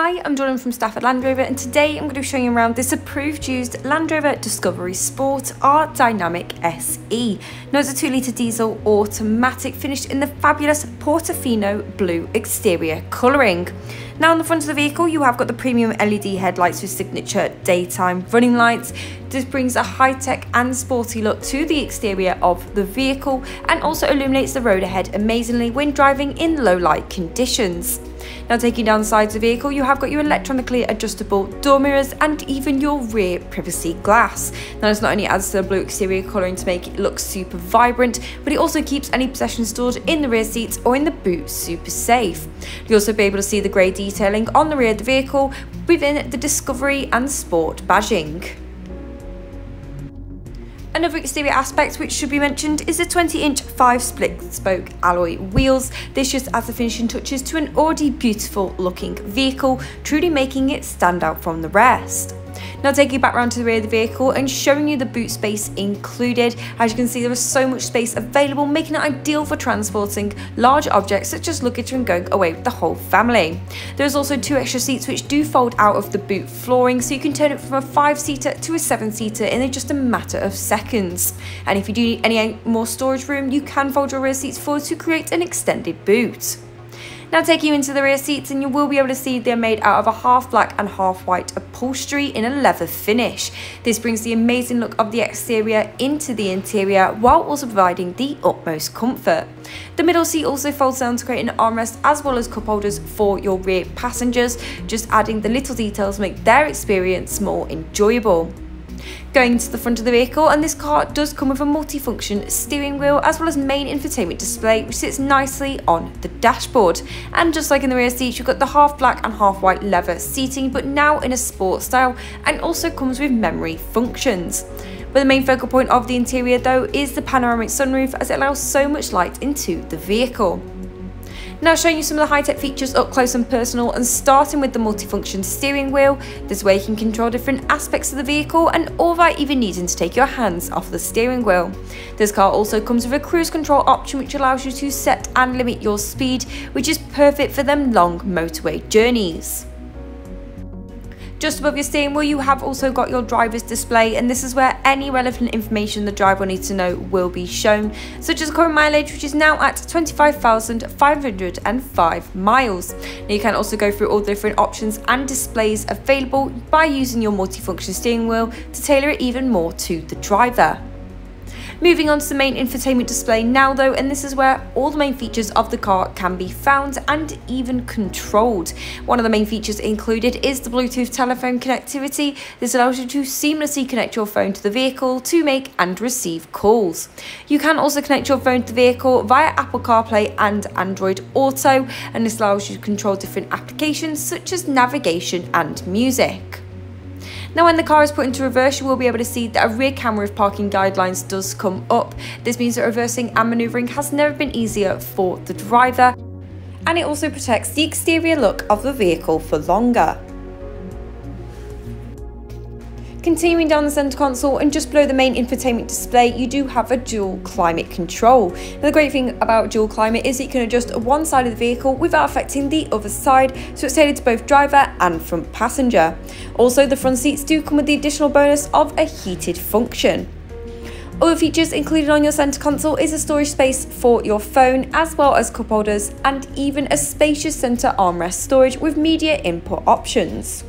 Hi, I'm Jordan from Stafford Land Rover and today I'm going to be showing you around this approved used Land Rover Discovery Sport R Dynamic SE. Now it's a 2 litre diesel automatic finished in the fabulous Portofino blue exterior colouring. Now on the front of the vehicle you have got the premium LED headlights with signature daytime running lights. This brings a high-tech and sporty look to the exterior of the vehicle and also illuminates the road ahead amazingly when driving in low light conditions. Now taking down the sides of the vehicle, you have got your electronically adjustable door mirrors and even your rear privacy glass. Now this not only adds to the blue exterior colouring to make it look super vibrant, but it also keeps any possessions stored in the rear seats or in the boot super safe. You'll also be able to see the grey detailing on the rear of the vehicle within the Discovery and Sport badging. Another exterior aspect which should be mentioned is the 20 inch 5 split spoke alloy wheels. This just adds the finishing touches to an already beautiful looking vehicle, truly making it stand out from the rest. Now taking you back around to the rear of the vehicle and showing you the boot space included. As you can see there is so much space available making it ideal for transporting large objects such as luggage and going away with the whole family. There's also two extra seats which do fold out of the boot flooring so you can turn it from a 5 seater to a 7 seater in just a matter of seconds. And if you do need any more storage room you can fold your rear seats forward to create an extended boot. Now take you into the rear seats and you will be able to see they're made out of a half black and half white upholstery in a leather finish. This brings the amazing look of the exterior into the interior while also providing the utmost comfort. The middle seat also folds down to create an armrest as well as cup holders for your rear passengers, just adding the little details make their experience more enjoyable going to the front of the vehicle and this car does come with a multifunction steering wheel as well as main infotainment display which sits nicely on the dashboard and just like in the rear seats you've got the half black and half white leather seating but now in a sport style and also comes with memory functions. But the main focal point of the interior though is the panoramic sunroof as it allows so much light into the vehicle. Now showing you some of the high-tech features up close and personal and starting with the multifunction steering wheel. This way you can control different aspects of the vehicle and all without even needing to take your hands off the steering wheel. This car also comes with a cruise control option which allows you to set and limit your speed which is perfect for them long motorway journeys. Just above your steering wheel you have also got your driver's display and this is where any relevant information the driver needs to know will be shown, such as current mileage which is now at 25,505 miles. Now you can also go through all the different options and displays available by using your multifunction steering wheel to tailor it even more to the driver. Moving on to the main infotainment display now though, and this is where all the main features of the car can be found and even controlled. One of the main features included is the Bluetooth telephone connectivity. This allows you to seamlessly connect your phone to the vehicle to make and receive calls. You can also connect your phone to the vehicle via Apple CarPlay and Android Auto, and this allows you to control different applications such as navigation and music. Now when the car is put into reverse you will be able to see that a rear camera of parking guidelines does come up. This means that reversing and manoeuvring has never been easier for the driver and it also protects the exterior look of the vehicle for longer. Continuing down the centre console and just below the main infotainment display, you do have a dual climate control. Now the great thing about dual climate is you can adjust one side of the vehicle without affecting the other side, so it's tailored to both driver and front passenger. Also, the front seats do come with the additional bonus of a heated function. Other features included on your centre console is a storage space for your phone as well as cup holders and even a spacious centre armrest storage with media input options.